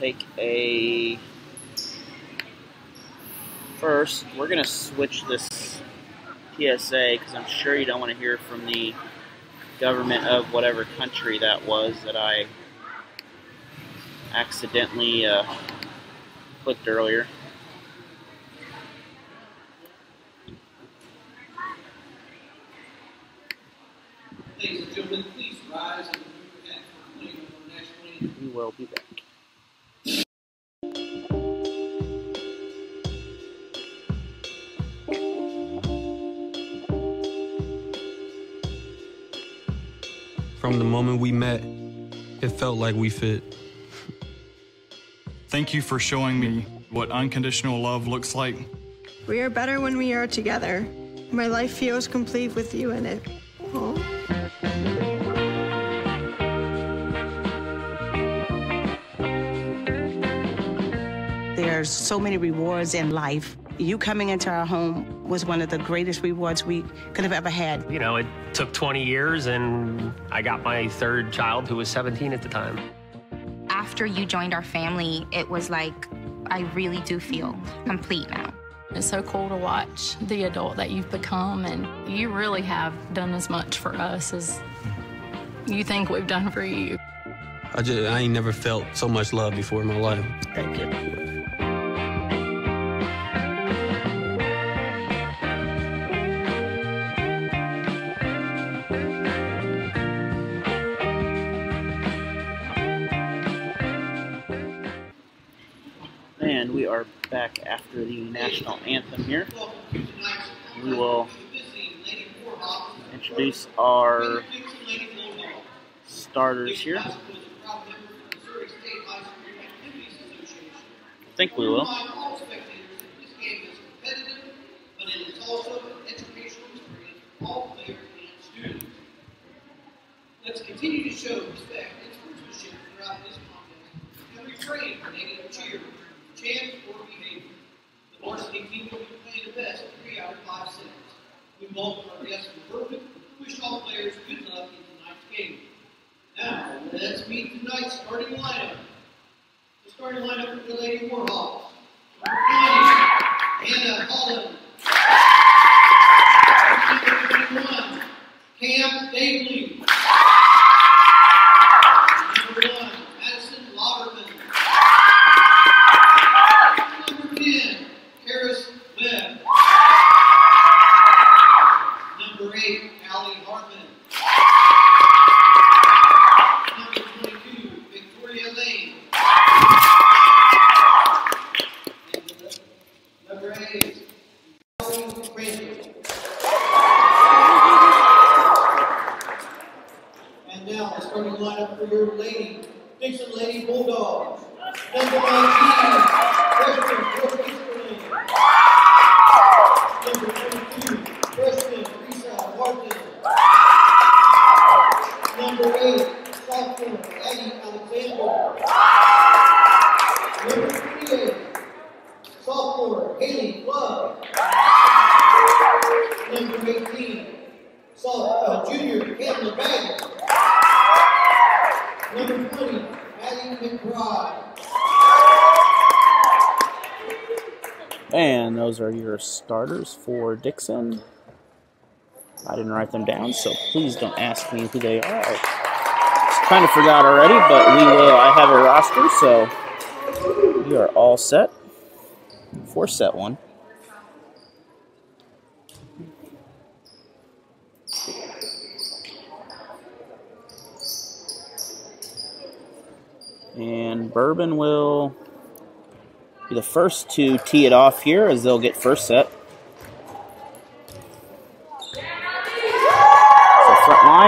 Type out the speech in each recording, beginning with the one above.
take a. First, we're going to switch this PSA because I'm sure you don't want to hear from the government of whatever country that was that I accidentally uh, clicked earlier. Ladies and gentlemen, please rise and remove your hat for playing on our national anthem. We will be back. From the moment we met, it felt like we fit. Thank you for showing me what unconditional love looks like. We are better when we are together. My life feels complete with you in it. Aw. There's so many rewards in life. You coming into our home was one of the greatest rewards we could have ever had. You know, it took 20 years, and I got my third child, who was 17 at the time. after you joined our family, it was like I really do feel complete now. It's so cool to watch the adult that you've become, and you really have done as much for us as you think we've done for you. I just I ain't never felt so much love before in my life. Thank you. Back after the national anthem here. We will introduce our starters here. I think we will. Let's continue to show respect and sportsmanship throughout this and refrain from negative cheer, chants, or varsity will be playing the best three out of five sets. We welcome our guests from Berwick. Wish all players good luck in tonight's game. Now, let's meet tonight's starting lineup. The starting lineup for the Lady 20, Anna Holland. Number 21, Cam Dagley. Number one, Madison Lauderman. Number 10, Karis Webb. Number 8, Allie Hartman. Number 22, Victoria Lane. And, uh, Number 8, Melanie Randall. And now, the starting lineup for your lady, Dixon Lady Bulldogs. Number 19, freshman Brooke Easterling. Number 22, freshman Lisa Martin. Number 8, sophomore Addie Alexander. Number 28, sophomore Haley Love. Number 18, soph- uh, junior Caitlin Baggett. Number 20, Addie McBride. And those are your starters for Dixon. I didn't write them down, so please don't ask me who they are. I kind of forgot already, but we will. I have a roster, so we are all set for set one. And Bourbon will be the first to tee it off here as they'll get first set.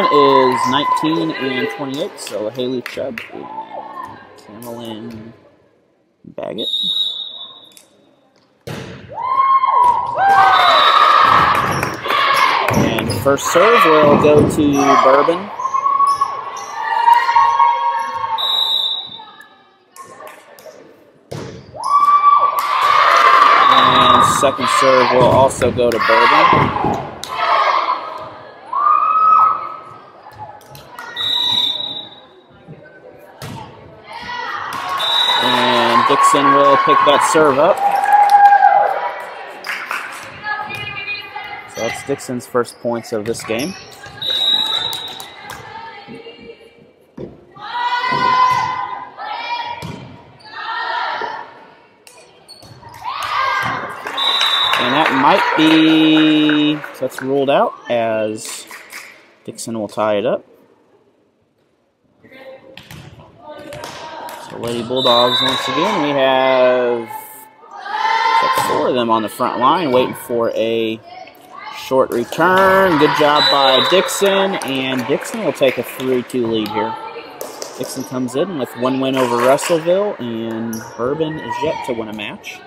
Line is 19 and 28, so Haley Chubb and Camelin Baggett. And first serve will go to Bourbon. And second serve will also go to Bourbon. Dixon will pick that serve up. So that's Dixon's first points of this game. And that might be, so that's ruled out as Dixon will tie it up. Lady Bulldogs once again, we have four of them on the front line waiting for a short return. Good job by Dixon, and Dixon will take a 3-2 lead here. Dixon comes in with one win over Russellville, and Bourbon is yet to win a match.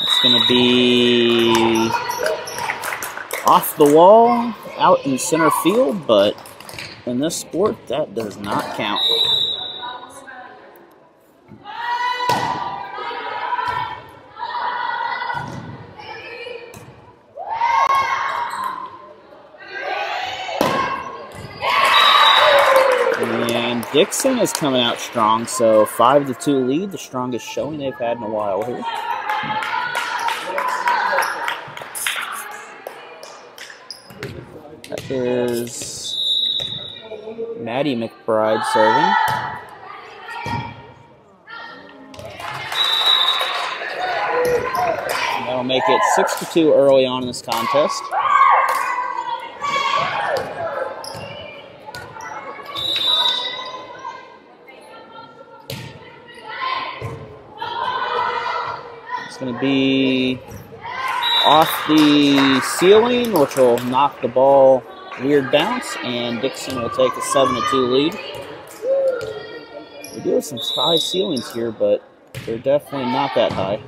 It's going to be off the wall, out in center field, but in this sport, that does not count. And Dixon is coming out strong, so 5 to 2 lead, the strongest showing they've had in a while here. Is Maddie McBride serving. That'll make it 6 to 2 early on in this contest. It's going to be off the ceiling, which will knock the ball weird bounce, and Dixon will take a 7 2 lead. We do have some high ceilings here, but they're definitely not that high.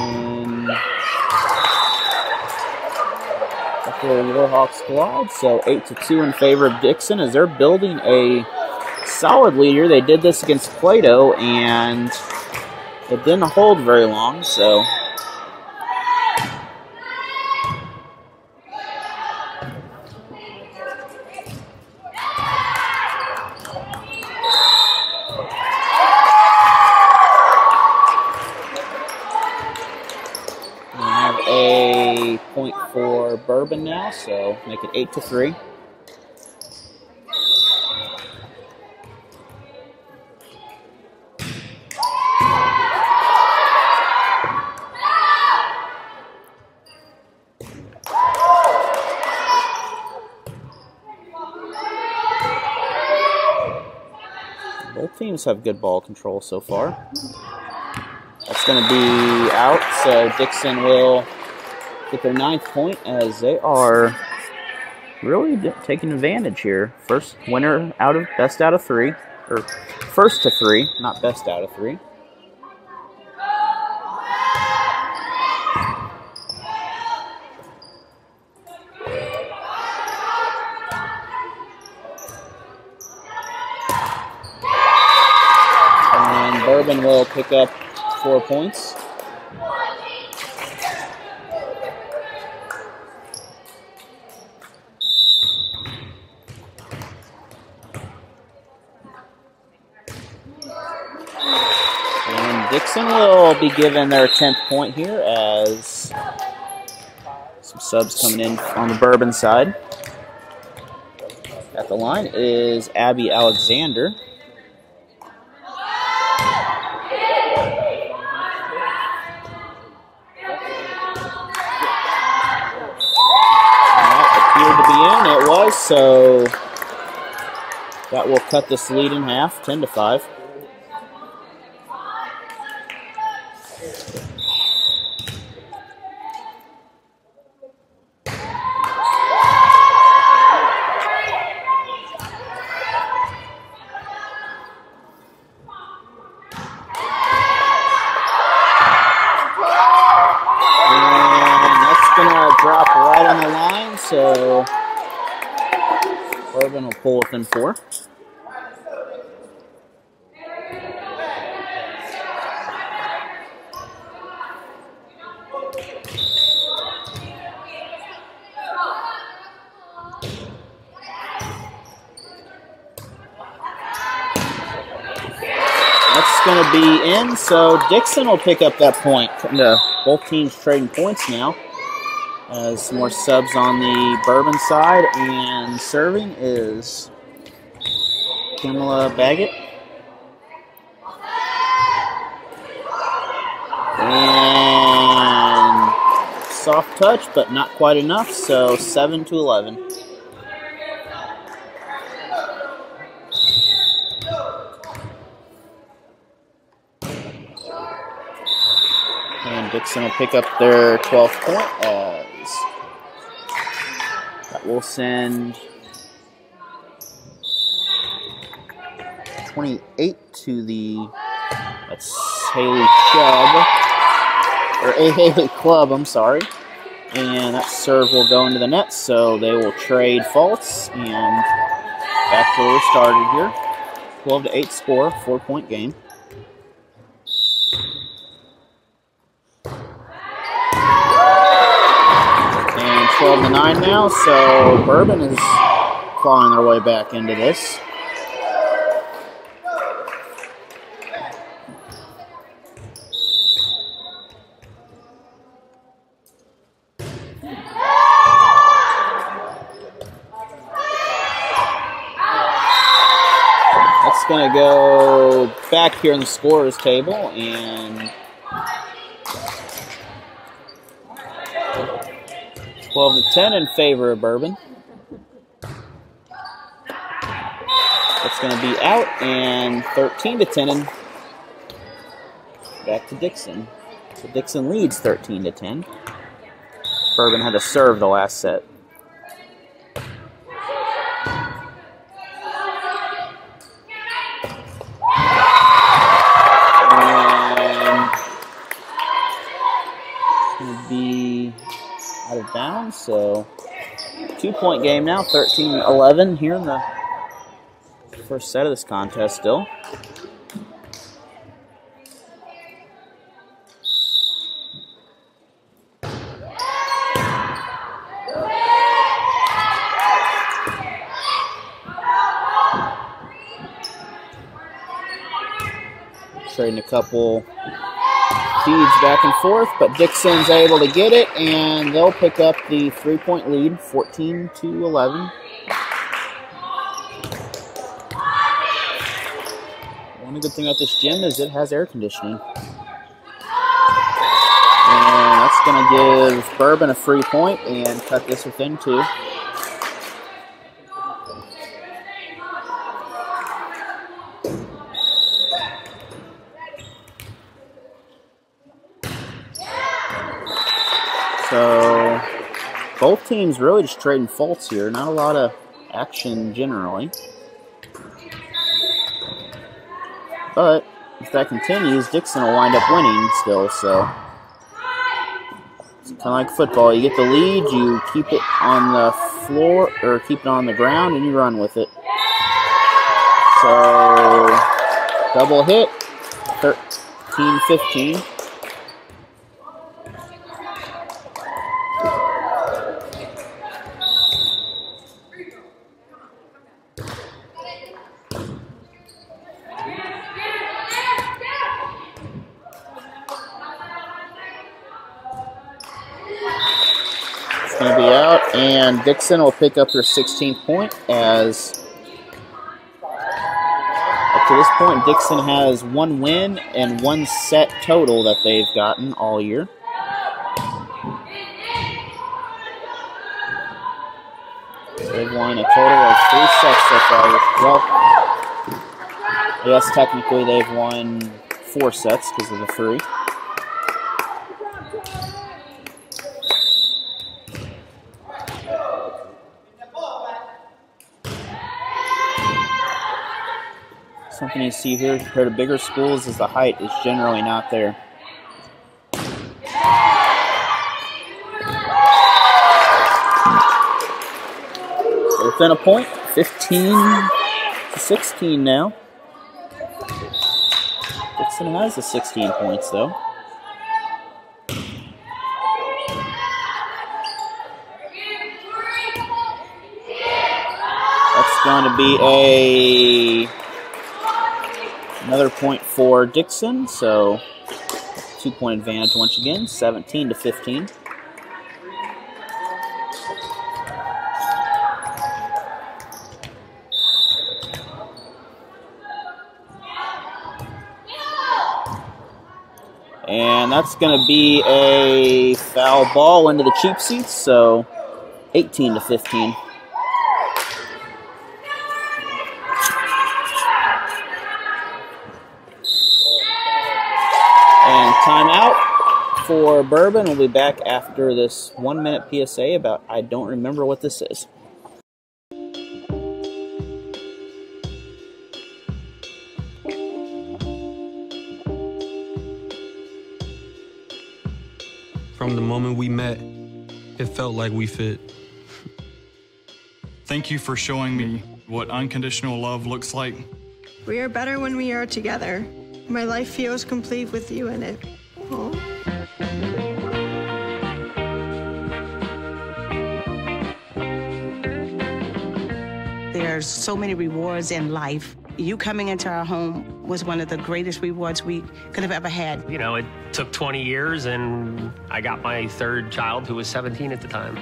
And the Warhawk squad, so 8 to 2 in favor of Dixon as they're building a solid leader. They did this against Plato, and it didn't hold very long, so. We have a point for Bourbon now, so make it 8 to 3. Have good ball control so far. That's going to be out, so Dixon will get their ninth point as they are really taking advantage here. First winner out of best out of three, or first to three, not best out of three. And Bourbon will pick up four points. And Dixon will be given their 10th point here as some subs coming in on the Bourbon side. At the line is Abby Alexander. That appeared to be in. It was, so that will cut this lead in half, 10 to 5. And that's gonna drop right on the line, so Bourbon will pull within four. going to be in, so Dixon will pick up that point. No, both teams trading points now. As more subs on the Bourbon side, and serving is Pamela Baggett. And soft touch, but not quite enough, so 7 to 11. And will pick up their 12th point as that will send 28 to the that's Haley Club or a Haley Club, I'm sorry. And that serve will go into the net, so they will trade faults and back to where we started here. 12 to 8 score, four point game. And 12 9 now, so Bourbon is clawing their way back into this. That's going to go back here in the scorer's table and 12 to 10 in favor of Bourbon. It's going to be out and 13 to 10 and back to Dixon. So Dixon leads 13 to 10. Bourbon had to serve the last set. Two point game now, 13 11 here in the first set of this contest still. Trading a couple feeds back and forth, but Dixon's able to get it, and they'll pick up the three-point lead, 14 to 11. One good thing about this gym is it has air conditioning. And that's going to give Bourbon a free point and cut this within two. So both teams really just trading faults here. Not a lot of action generally. But if that continues, Dixon will wind up winning still. So it's kind of like football. You get the lead, you keep it on the floor or keep it on the ground, and you run with it. So double hit, 13-15. It's going to be out, and Dixon will pick up their 16th point as up to this point, Dixon has one win and one set total that they've gotten all year. They've won a total of three sets so far. Well, I guess technically they've won four sets because of the three. Something you see here compared to bigger schools is the height is generally not there. Within a point, 15 to 16 now. Dixon has the 16 points though. That's going to be a Another point for Dixon, so two point advantage once again, 17 to 15. And that's going to be a foul ball into the cheap seats, so 18 to 15. And timeout for Bourbon. We'll be back after this one minute PSA about I don't remember what this is. From the moment we met, it felt like we fit. Thank you for showing me what unconditional love looks like. We are better when we are together. My life feels complete with you in it. Oh. There's so many rewards in life. You coming into our home was one of the greatest rewards we could have ever had. You know, it took 20 years, and I got my third child, who was 17 at the time.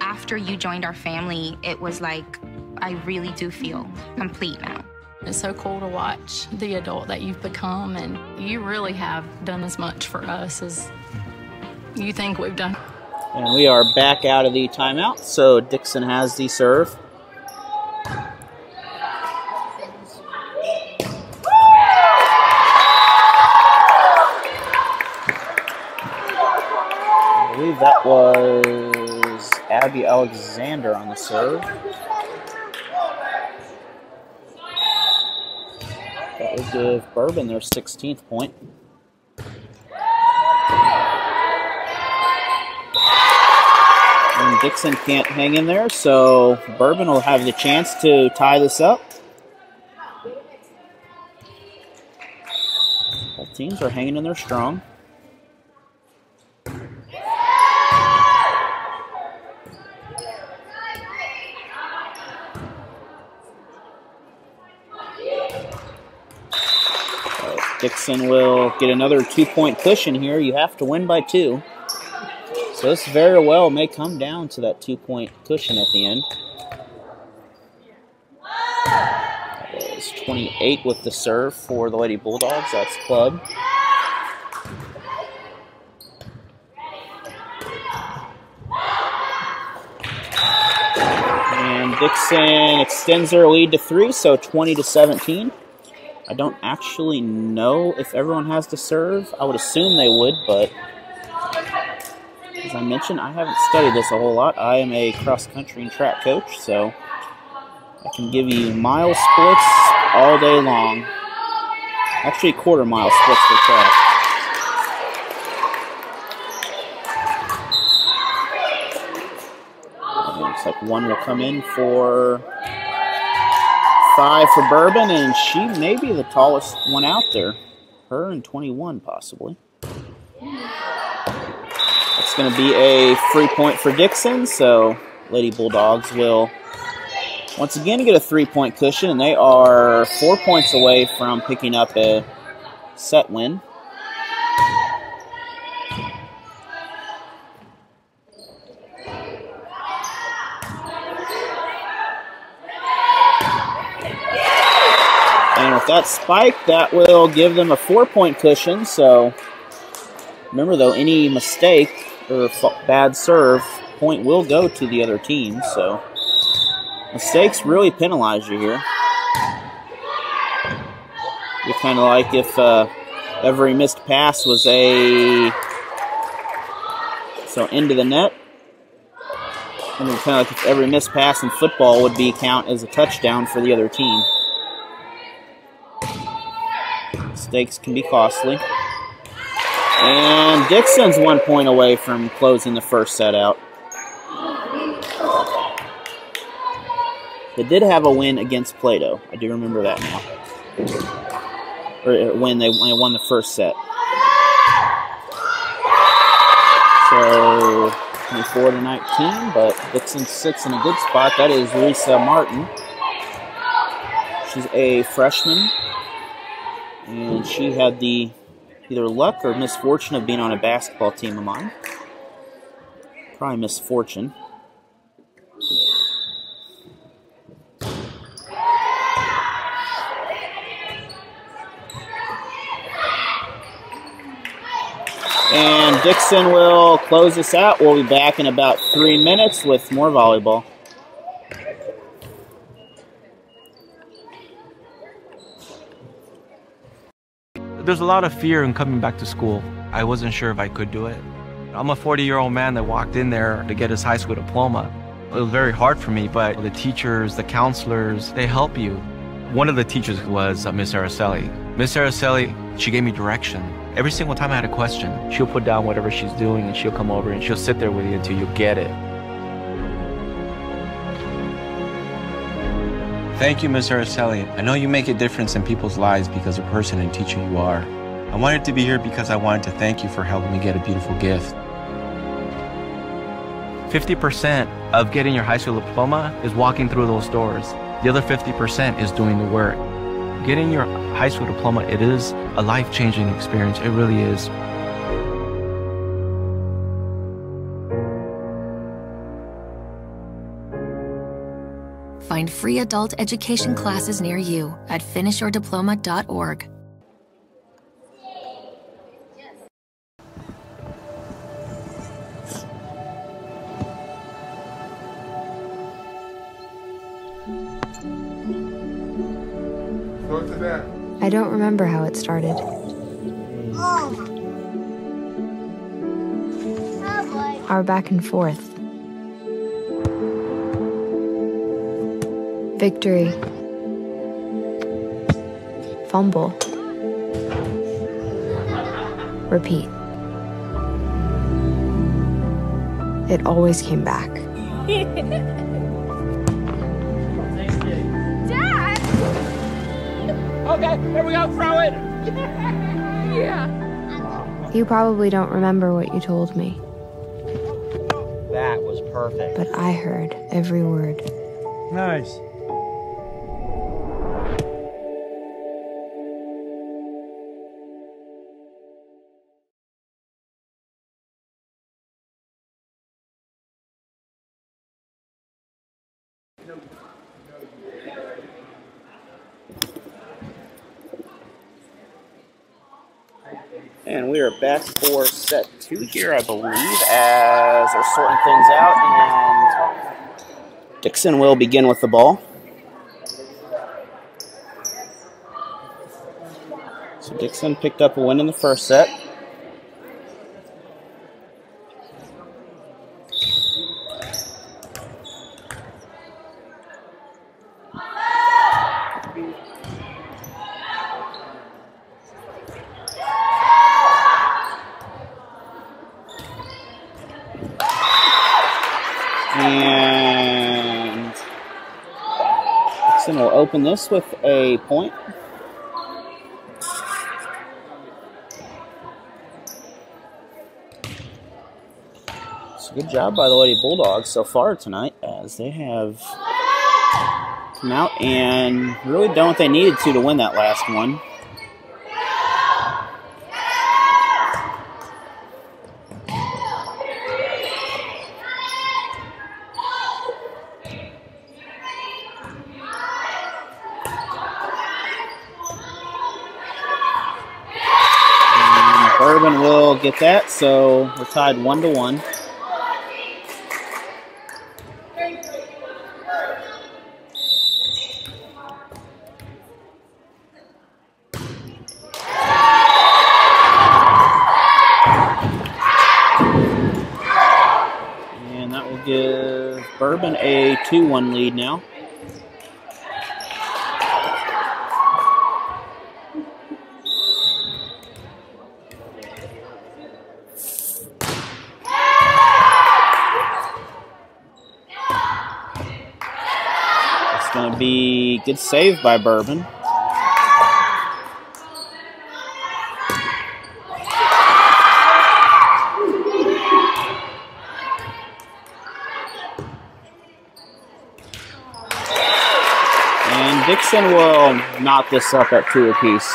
After you joined our family, it was like I really do feel complete now. It's so cool to watch the adult that you've become, and you really have done as much for us as you think we've done. And we are back out of the timeout, so Dixon has the serve. Abby Alexander on the serve. That would give Bourbon their 16th point. And Dixon can't hang in there, so Bourbon will have the chance to tie this up. Both teams are hanging in there strong. Dixon will get another two-point cushion here. You have to win by two. So this very well may come down to that two-point cushion at the end. That was 28 with the serve for the Lady Bulldogs. That's club. And Dixon extends their lead to three, so 20 to 17. I don't actually know if everyone has to serve. I would assume they would, but as I mentioned, I haven't studied this a whole lot. I am a cross country and track coach, so I can give you mile splits all day long. Actually, quarter mile splits for track. And looks like one will come in for five for Bourbon, and she may be the tallest one out there. Her and 21, possibly. It's going to be a free point for Dixon, so Lady Bulldogs will once again get a three-point cushion, and they are four points away from picking up a set win. That spike, that will give them a four-point cushion, so remember though, any mistake or bad serve, point will go to the other team, so mistakes really penalize you here. You're kind of like if uh, every missed pass was a so into the net. Then kind of like if every missed pass in football would be count as a touchdown for the other team. Mistakes can be costly. And Dixon's one point away from closing the first set out. They did have a win against Plato. I do remember that now. Or uh, when they, when they won the first set. So 24 to 19, but Dixon sits in a good spot. That is Lisa Martin. She's a freshman. And she had the either luck or misfortune of being on a basketball team of mine. Probably misfortune. And Dixon will close this out. We'll be back in about three minutes with more volleyball. There's a lot of fear in coming back to school. I wasn't sure if I could do it. I'm a 40 year old man that walked in there to get his high school diploma. It was very hard for me, but the teachers, the counselors, they help you. One of the teachers was uh, Miss Araceli. Miss Araceli, she gave me direction. Every single time I had a question, she'll put down whatever she's doing and she'll come over and she'll sit there with you until you get it. Thank you, Miss Araceli. I know you make a difference in people's lives because of the person and teacher you are. I wanted to be here because I wanted to thank you for helping me get a beautiful gift. 50% of getting your high school diploma is walking through those doors. The other 50% is doing the work. Getting your high school diploma, it is a life-changing experience. It really is. Find free adult education classes near you at finishyourdiploma.org. I don't remember how it started. Oh. Our back and forth. Victory. Fumble. Repeat. It always came back. Dad! Okay, here we go, throw it! yeah. You probably don't remember what you told me, That was perfect. but I heard every word. Nice. Back for set two here, I believe, as they're sorting things out. And Dixon will begin with the ball. So Dixon picked up a win in the first set. And Dixon will this with a point. So good job by the Lady Bulldogs so far tonight as they have come out and really done what they needed to to win that last one. And Bourbon will get that, so we're tied one to one. And that will give Bourbon a 2 1 lead now. Be good save by Bourbon. And Dixon will knot this up at two apiece.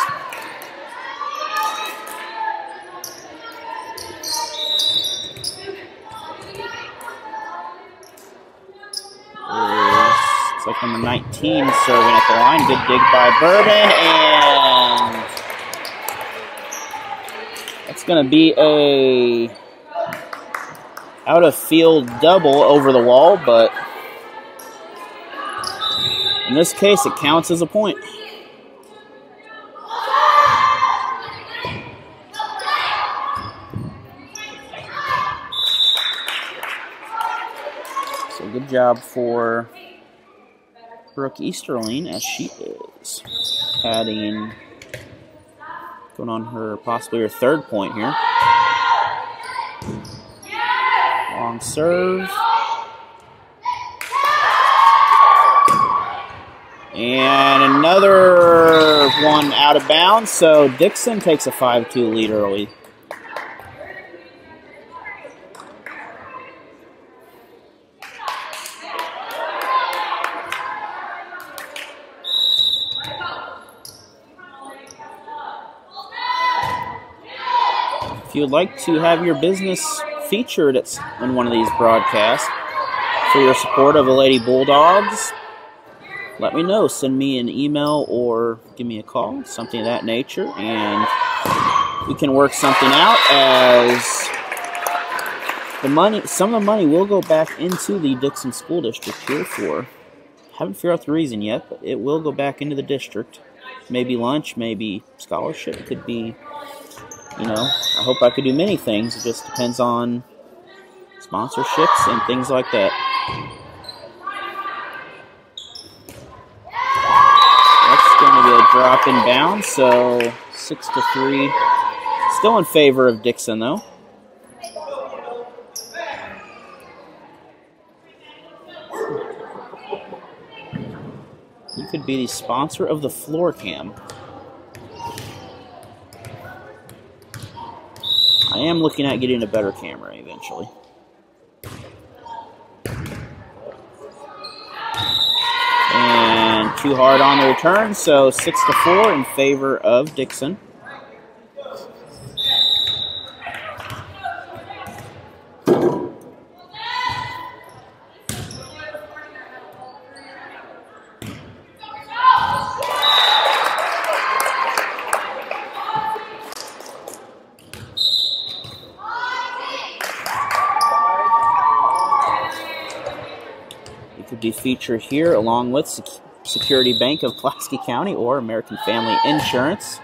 with 19 serving at the line. Good dig by Bourbon, and it's going to be a out of field double over the wall, but in this case, it counts as a point. So good job for Brooke Easterling as she is adding, going on her possibly her third point here. Long serve. And another one out of bounds, so Dixon takes a 5-2 lead early. You'd like to have your business featured in one of these broadcasts for your support of the Lady Bulldogs, let me know. Send me an email or give me a call, something of that nature, and we can work something out as the money, some of the money will go back into the Dixon School District here for, haven't figured out the reason yet, but it will go back into the district. Maybe lunch, maybe scholarship, could be, you know, I hope I could do many things. It just depends on sponsorships and things like that. That's going to be a drop in bounds, so six to three. Still in favor of Dixon, though. You could be the sponsor of the floor cam. Am looking at getting a better camera eventually. And too hard on the return, so 6 to 4 in favor of Dixon. Featured here along with Sec Security Bank of Pulaski County or American Family Insurance.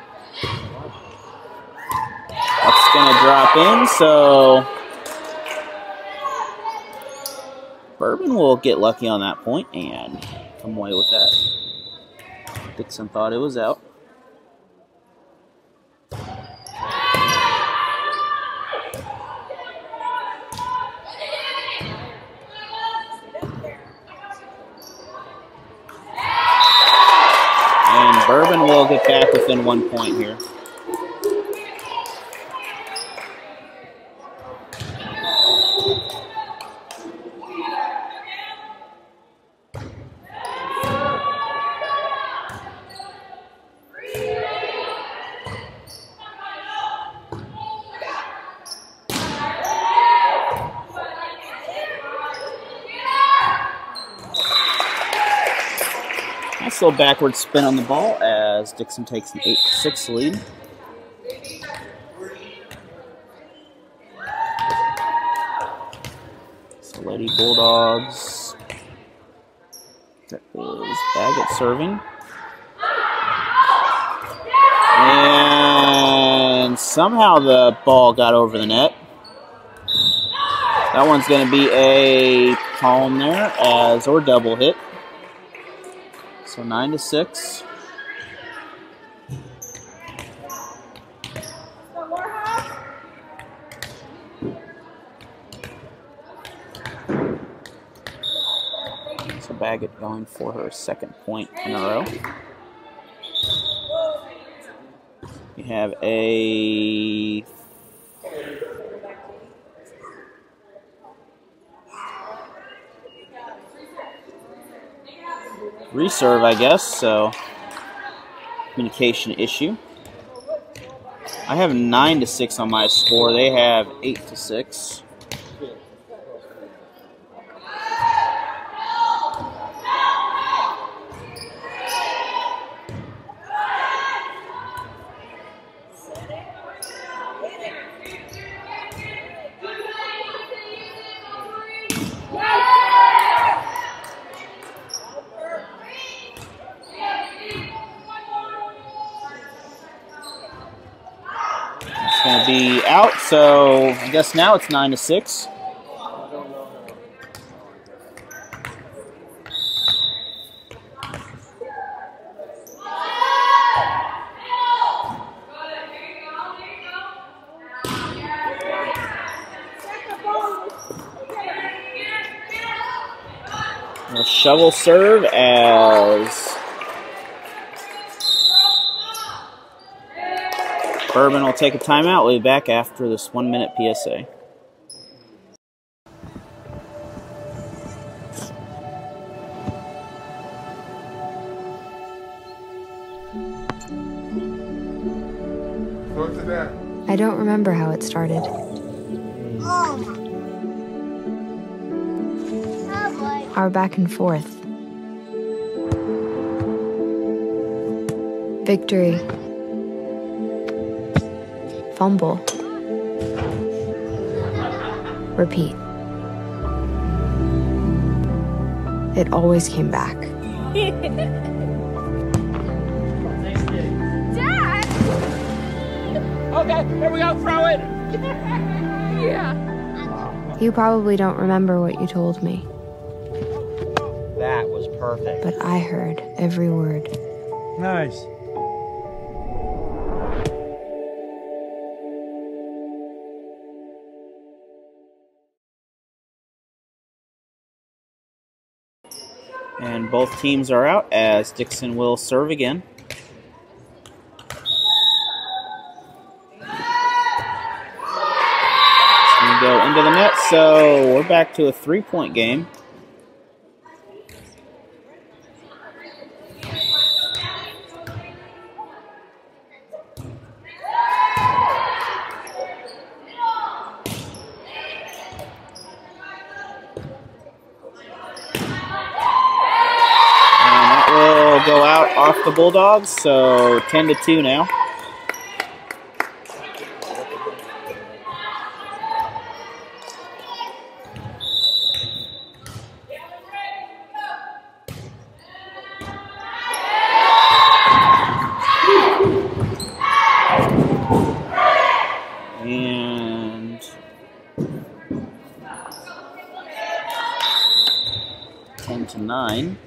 That's going to drop in, so Bourbon will get lucky on that point and come away with that. Dixon thought it was out. And Bourbon will get back within one point here. Nice little backward spin on the ball as Dixon takes an 8-6 lead. So Lady Bulldogs, that is Baggett serving. And somehow the ball got over the net. That one's going to be a palm there as or double hit. So 9 to 6. Saget going for her second point in a row. We have a reserve, I guess, so communication issue. I have 9 to 6 on my score. They have 8 to 6. So I guess now it's nine to six. Shovel serve as Bourbon will take a timeout. We'll be back after this one minute PSA. I don't remember how it started. Our back and forth. Victory. Fumble. Repeat. It always came back. Dad! Okay, here we go, throw it. yeah. You probably don't remember what you told me, That was perfect. but I heard every word. Nice. And both teams are out as Dixon will serve again. It's going to go into the net, so we're back to a three point game. And that will go out off the Bulldogs, so 10 to 2 now. And ten to nine.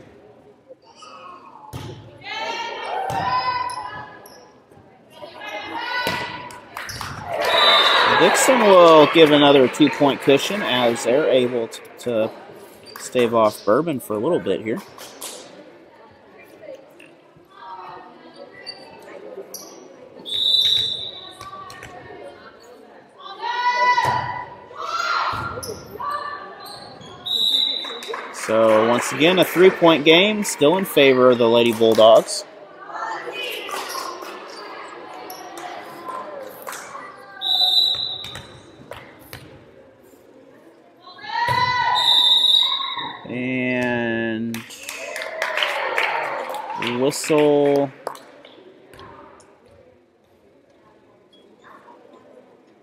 Dixon will give another two point cushion as they're able to, stave off Bourbon for a little bit here. So once again, a three-point game, still in favor of the Lady Bulldogs. And whistle.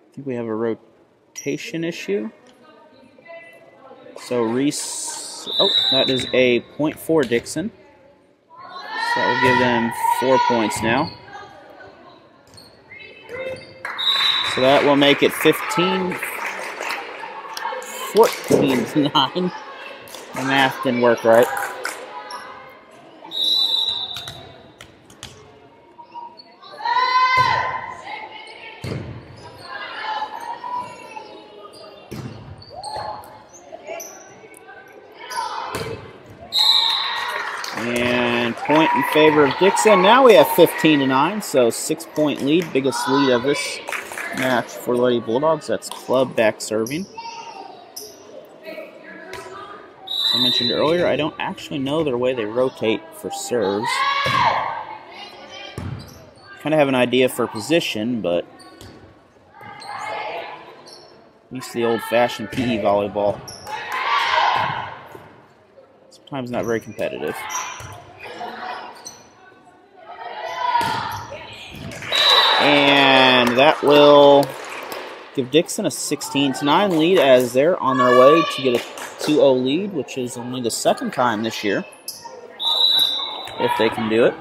I think we have a rotation issue. So Reese, oh, that is a point for Dixon. So that will give them four points now. So that will make it 15, 14 to 9. The math didn't work right. And point in favor of Dixon. Now we have 15 to 9, so six point lead, biggest lead of this match for the Lady Bulldogs. That's club back serving. As I mentioned earlier, I don't actually know their way they rotate for serves. Kind of have an idea for position, but used the old-fashioned PE volleyball. Sometimes not very competitive. that will give Dixon a 16 to 9 lead as they're on their way to get a 2 0 lead, which is only the second time this year, if they can do it.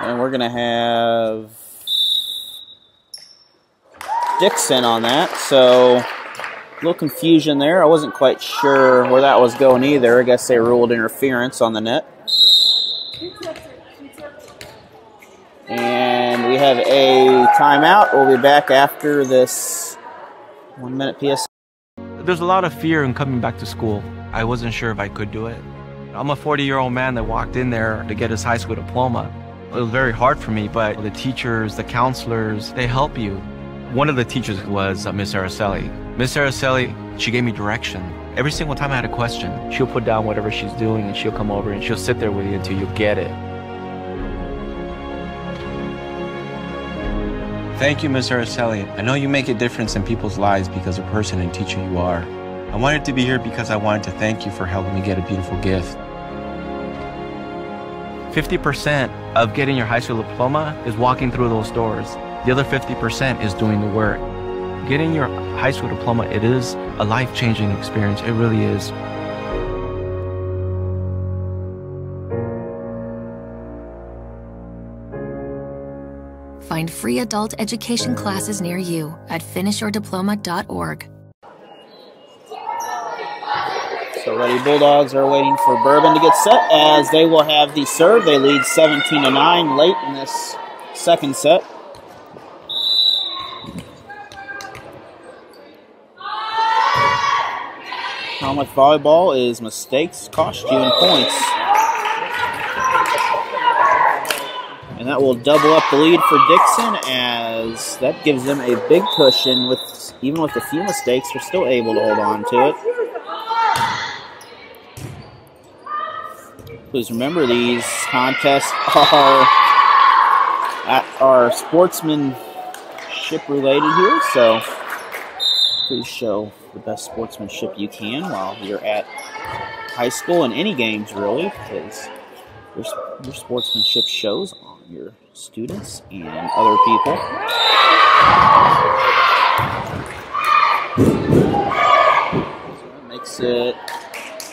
And we're going to have. Dixon on that. So a little confusion there. I wasn't quite sure where that was going either. I guess they ruled interference on the net. And we have a timeout. We'll be back after this one minute PS. There's a lot of fear in coming back to school. I wasn't sure if I could do it. I'm a 40 year old man that walked in there to get his high school diploma. It was very hard for me, but the teachers, the counselors, they help you. One of the teachers was uh, Miss Araceli. Miss Araceli, she gave me direction. Every single time I had a question, she'll put down whatever she's doing and she'll come over and she'll sit there with you until you get it. Thank you, Miss Araceli. I know you make a difference in people's lives because of the person and teacher you are. I wanted to be here because I wanted to thank you for helping me get a beautiful gift. 50% of getting your high school diploma is walking through those doors. The other 50% is doing the work. Getting your high school diploma, it is a life-changing experience. It really is. Find free adult education classes near you at finishyourdiploma.org. So Lady Bulldogs are waiting for Bourbon to get set as they will have the serve. They lead 17 to 9 late in this second set. Problem much volleyball is mistakes cost you in points. And that will double up the lead for Dixon as that gives them a big cushion with even with a few mistakes, they're still able to hold on to it. Please remember these contests are are sportsmanship related here, so please show the best sportsmanship you can while you're at high school and any games really, because your, your sportsmanship shows on your students and other people. So that makes it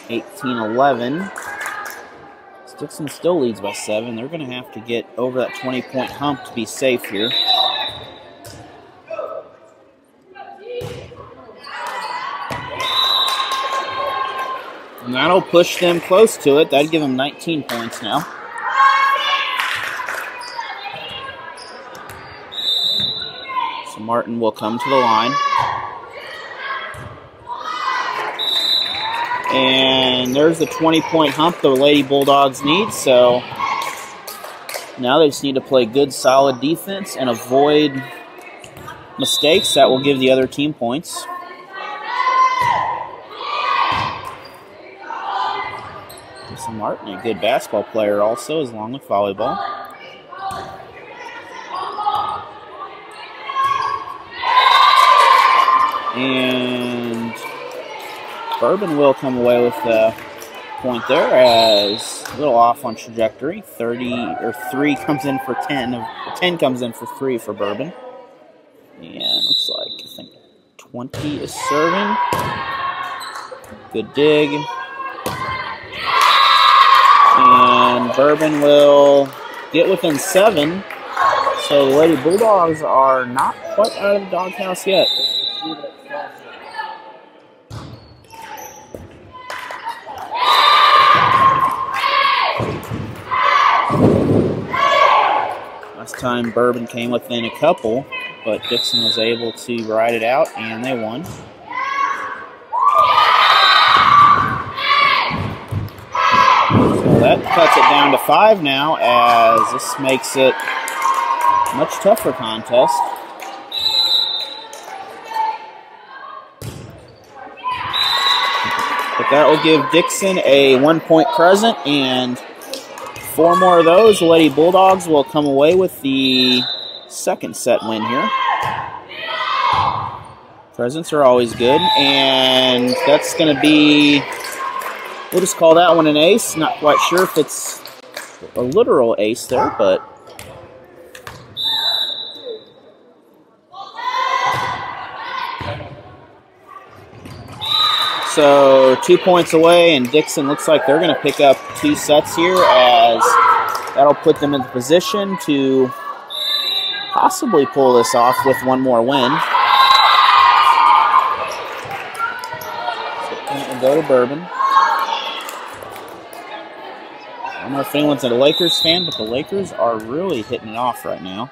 18-11. Dixon still leads by seven. They're going to have to get over that 20-point hump to be safe here. That'll push them close to it. That'd give them 19 points now. So Martin will come to the line. And there's the 20 point hump the Lady Bulldogs need. So now they just need to play good, solid defense and avoid mistakes. That will give the other team points. Martin, a good basketball player also, as long with volleyball. And Bourbon will come away with the point there as a little off on trajectory. 30 or 3 comes in for 10. 10 comes in for 3 for Bourbon. And looks like I think 20 is serving. Good dig. And Bourbon will get within 7. So the Lady Bulldogs are not quite out of the doghouse yet. Last time Bourbon came within a couple, but Dixon was able to ride it out and they won. That cuts it down to five now as this makes it much tougher contest. But that will give Dixon a one point present and four more of those. The Lady Bulldogs will come away with the second set win here. Presents are always good, and that's going to be, we'll just call that one an ace. Not quite sure if it's a literal ace there, but So two points away, and Dixon looks like they're going to pick up two sets here as That'll put them in the position to possibly pull this off with one more win. So go to Bourbon. Don't know if anyone's a Lakers fan, but the Lakers are really hitting it off right now.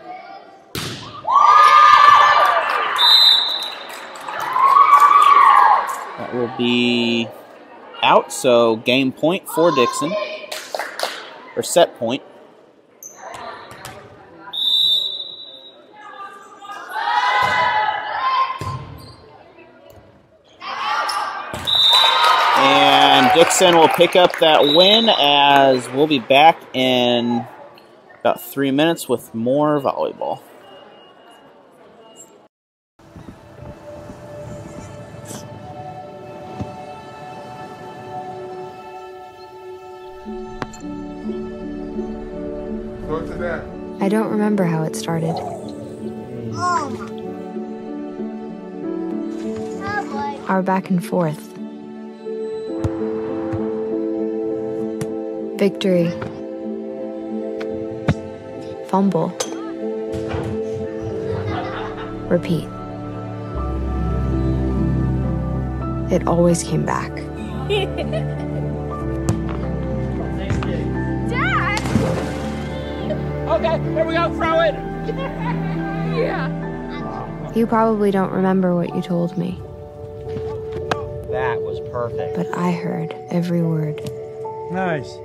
That will be out, so game point for Dixon. Or set point. And Dixon will pick up that win as we'll be back in about three minutes with more volleyball. I don't remember how it started. Oh. Our back and forth. Victory. Fumble. Repeat. It always came back. Dad! Okay, here we go, throw it. yeah. You probably don't remember what you told me, That was perfect. but I heard every word. Nice.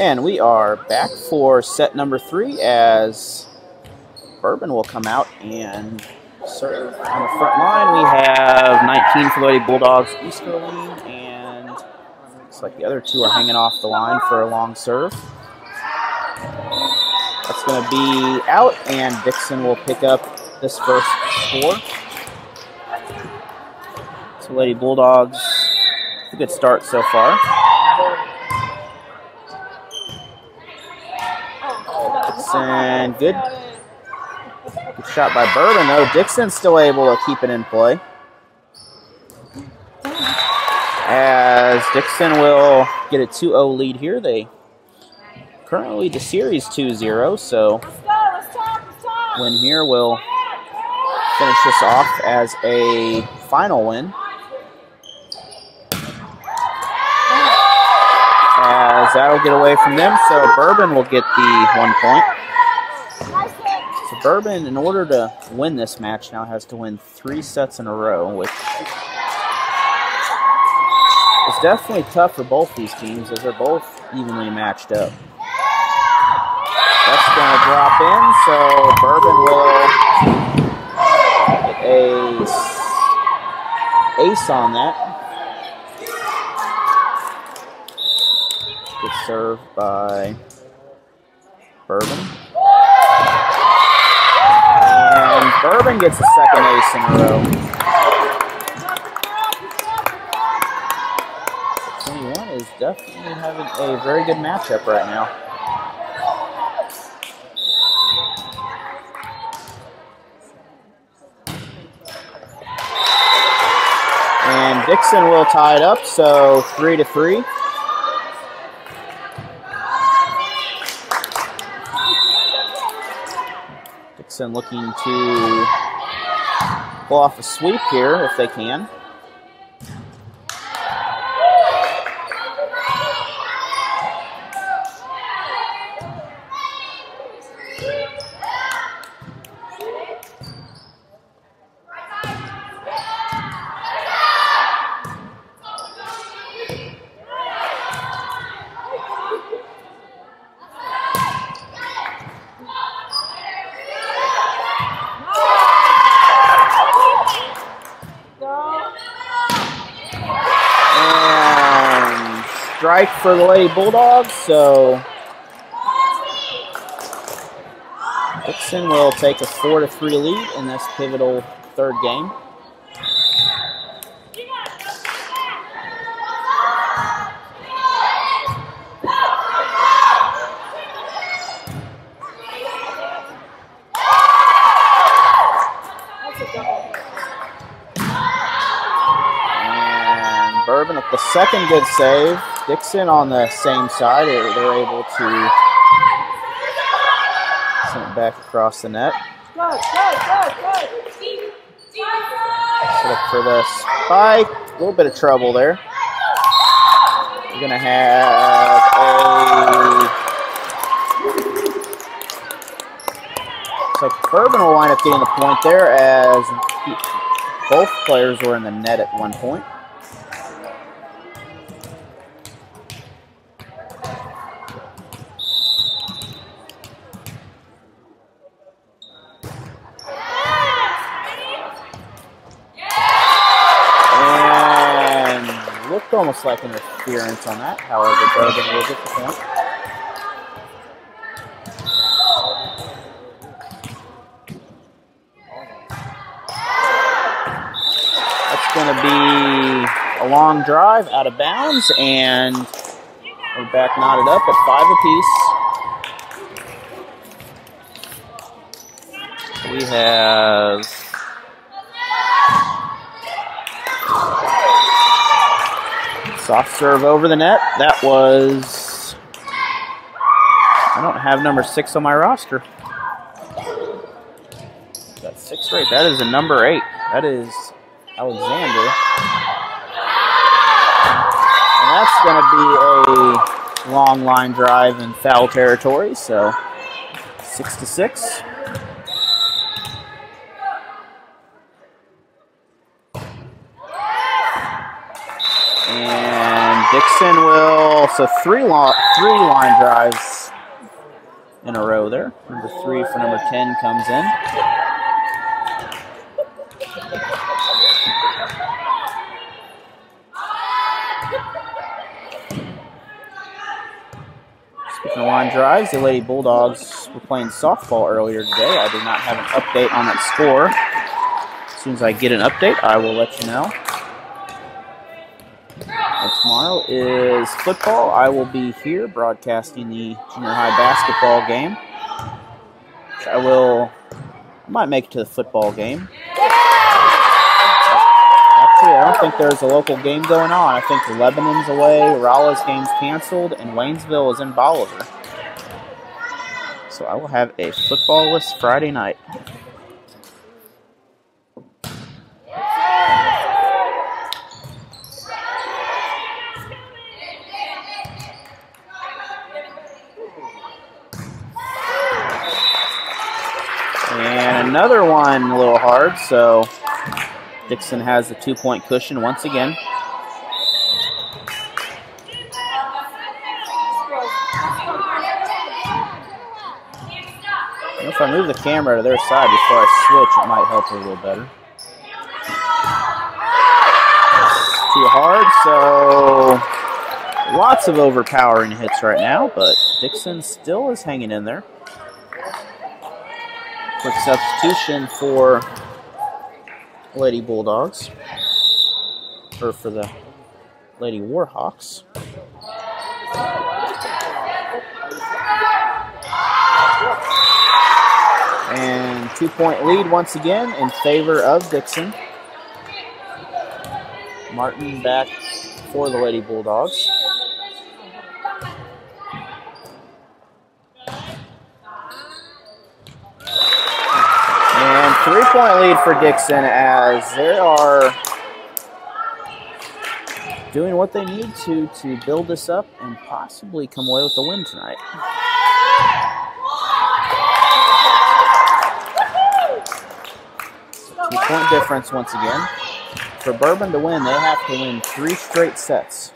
And we are back for set number three as Bourbon will come out and serve on the front line. We have 19 for Lady Bulldogs Easterling, and looks like the other two are hanging off the line for a long serve. That's going to be out, and Dixon will pick up this first score. So Lady Bulldogs, a good start so far. Dixon, good. Good shot by Bourbon, though. Dixon's still able to keep it in play. As Dixon will get a 2-0 lead here. They currently the series 2-0, so win here will finish this off as a final win. As that'll get away from them, so Bourbon will get the one point. Bourbon, in order to win this match, now has to win three sets in a row, which is definitely tough for both these teams as they're both evenly matched up. That's going to drop in, so Bourbon will get a ace on that. Good serve by Bourbon. And Bourbon gets a second ace in a row. 21 is definitely having a very good matchup right now. And Dixon will tie it up, so three to three. Dixon looking to pull off a sweep here if they can. For the Lady Bulldogs, so Dixon will take a 4 to 3 lead in this pivotal third game. And Bourbon with the second good save. Dixon on the same side. They're, able to send it back across the net. Up for the spike. A little bit of trouble there. We're going to have a. So Bourbon will wind up getting the point there as both players were in the net at one point. Almost like interference on that. However, Bourbon will get the point. That's going to be a long drive out of bounds, and we're back knotted up at five apiece. We have soft serve over the net. That was. I don't have number six on my roster. That's six right. That is a number eight. That is Alexander. And that's going to be a long line drive in foul territory. So six to six. And Dixon will so three three line drives in a row there. Number three for number ten comes in. Speaking of line drives, the Lady Bulldogs were playing softball earlier today. I do not have an update on that score. As soon as I get an update, I will let you know. Tomorrow is football. I will be here broadcasting the junior high basketball game. I will, I might make it to the football game. Actually, I don't think there's a local game going on. I think Lebanon's away, Rolla's game's canceled, and Waynesville is in Bolivar. So I will have a footballless Friday night. And a little hard, so Dixon has the two point cushion once again. If I move the camera to their side before I switch, it might help a little better. Too hard, so lots of overpowering hits right now, but Dixon still is hanging in there. Quick substitution for Lady Bulldogs, or for the Lady Warhawks. And two point lead once again in favor of Dixon. Martin back for the Lady Bulldogs. And three point lead for Dixon as they are doing what they need to to build this up and possibly come away with the win tonight. Two point difference once again. For Bourbon to win, they have to win three straight sets.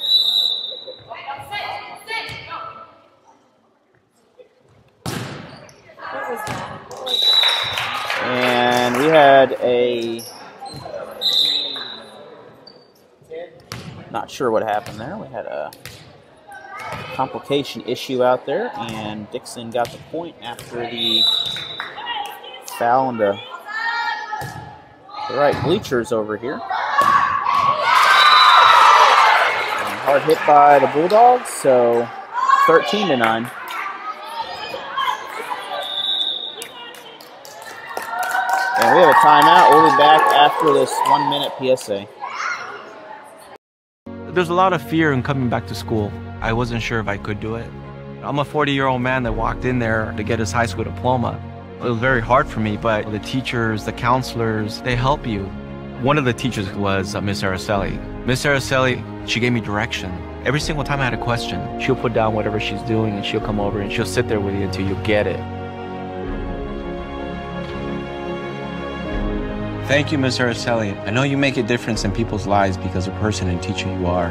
And we had a. Not sure what happened there. We had a complication issue out there, and Dixon got the point after the foul into the right bleachers over here. And hard hit by the Bulldogs, so 13 to 9. And we have a timeout. We'll be back after this one minute PSA. There's a lot of fear in coming back to school. I wasn't sure if I could do it. I'm a 40 year old man that walked in there to get his high school diploma. It was very hard for me, but the teachers, the counselors, they help you. One of the teachers was uh, Miss Araceli. Miss Araceli, she gave me direction. Every single time I had a question, she'll put down whatever she's doing and she'll come over and she'll sit there with you until you get it. Thank you, Ms. Araceli. I know you make a difference in people's lives because of the person and teacher you are.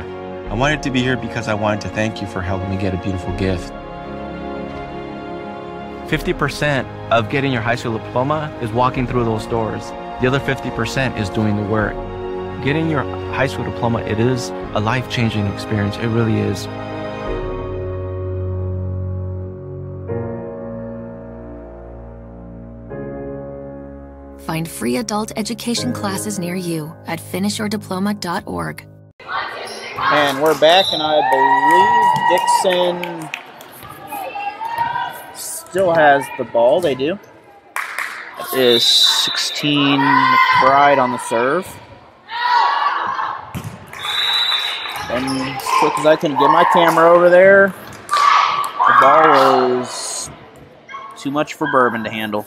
I wanted to be here because I wanted to thank you for helping me get a beautiful gift. 50% of getting your high school diploma is walking through those doors. The other 50% is doing the work. Getting your high school diploma, it is a life-changing experience. It really is. Find free adult education classes near you at finishyourdiploma.org. And we're back, and I believe Dixon still has the ball. They do. Is 16 McBride on the serve. And as quick as I can get my camera over there, the ball was too much for Bourbon to handle.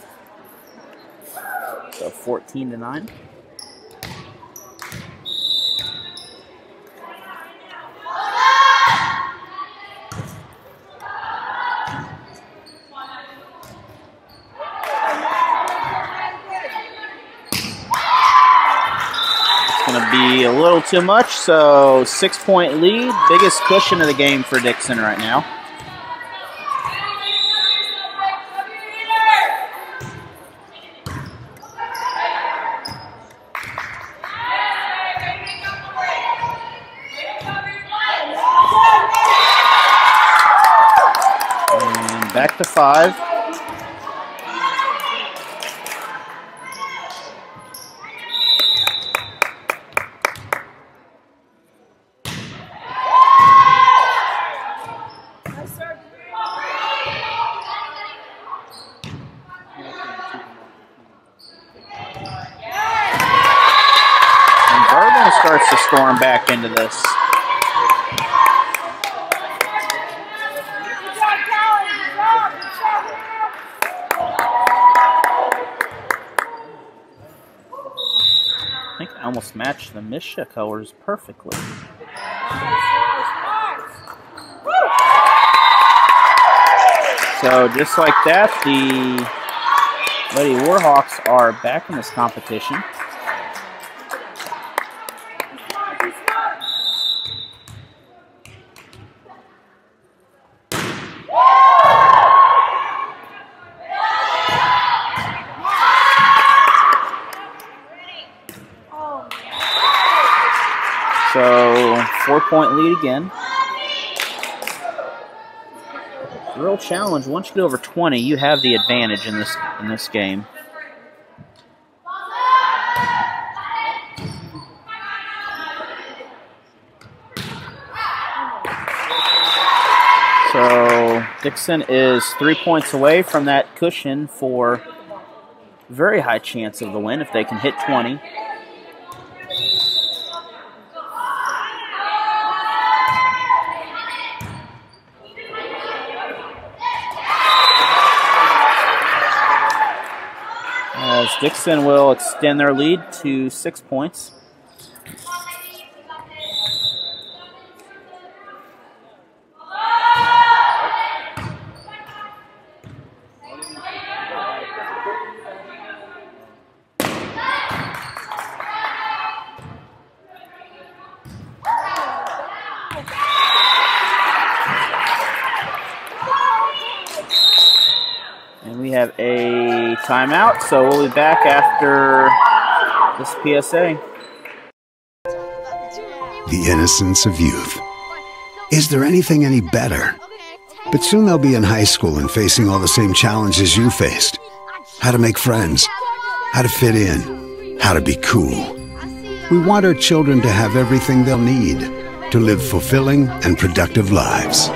So 14 to 9. It's going to be a little too much, so six point lead. Biggest cushion of the game for Dixon right now. Back to five. And Bourbon starts to storm back into this. I think I almost matched the Misha colors perfectly. So just like that, the Lady Warhawks are back in this competition. So four point lead again. Real challenge. Once you get over 20, you have the advantage in this in this game. So Dixon is three points away from that cushion for very high chance of the win if they can hit 20. As Dixon will extend their lead to six points. And we have a timeout, so we'll be back after this PSA. The innocence of youth. Is there anything any better? But soon they'll be in high school and facing all the same challenges you faced. How to make friends, how to fit in, how to be cool. We want our children to have everything they'll need to live fulfilling and productive lives.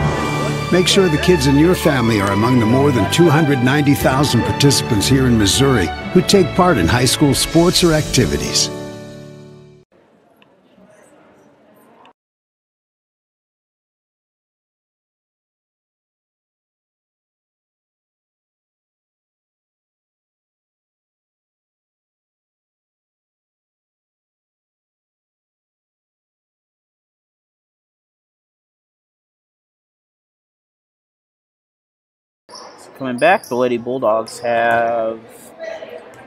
Make sure the kids in your family are among the more than 290,000 participants here in Missouri who take part in high school sports or activities. Coming back, the Lady Bulldogs have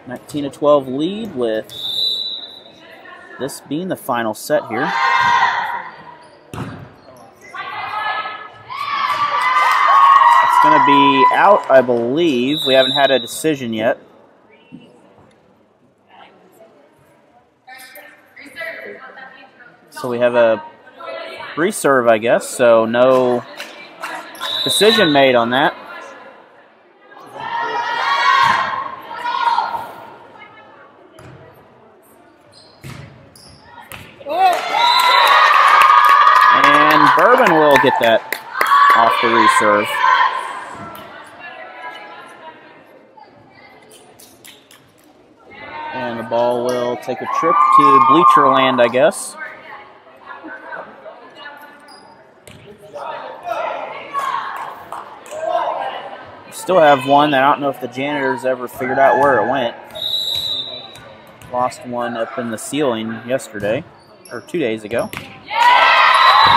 19 to 12 lead with this being the final set here. It's going to be out, I believe. We haven't had a decision yet. So we have a reserve, I guess, so no decision made on that. Bourbon will get that off the reserve. And the ball will take a trip to bleacher land, I guess. Still have one that I don't know if the janitors ever figured out where it went. Lost one up in the ceiling yesterday, or two days ago.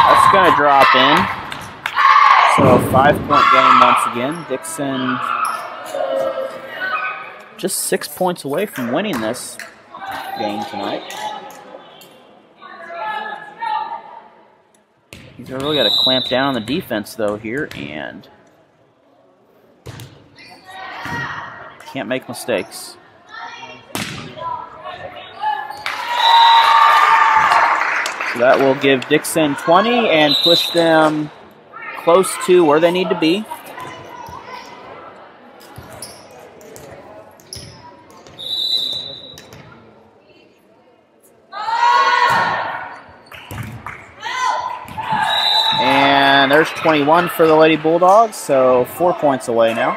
That's going to drop in. So five point game once again. Dixon just six points away from winning this game tonight. He's really got to clamp down on the defense though here and can't make mistakes. So that will give Dixon 20 and push them close to where they need to be. And there's 21 for the Lady Bulldogs, so four points away now.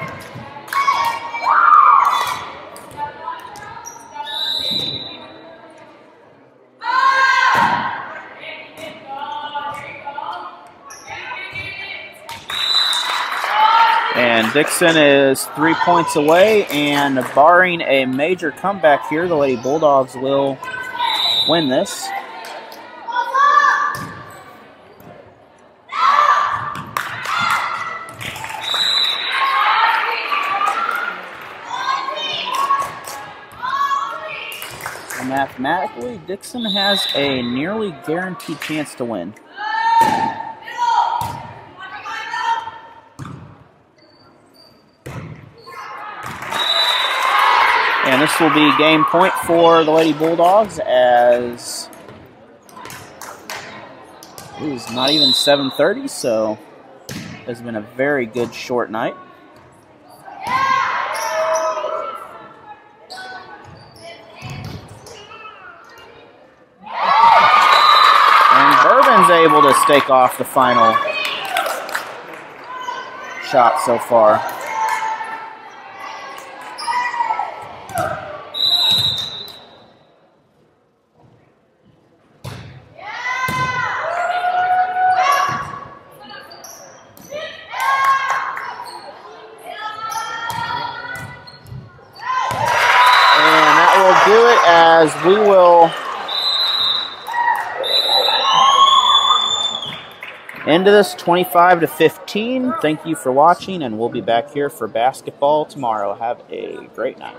And Dixon is three points away, and barring a major comeback here, the Lady Bulldogs will win this. And mathematically, Dixon has a nearly guaranteed chance to win. And this will be game point for the Lady Bulldogs as it is not even 7.30, so it's been a very good short night. And Bourbon's able to stake off the final shot so far. And that will do it as we will end this 25 to 15. Thank you for watching, and we'll be back here for basketball tomorrow. Have a great night.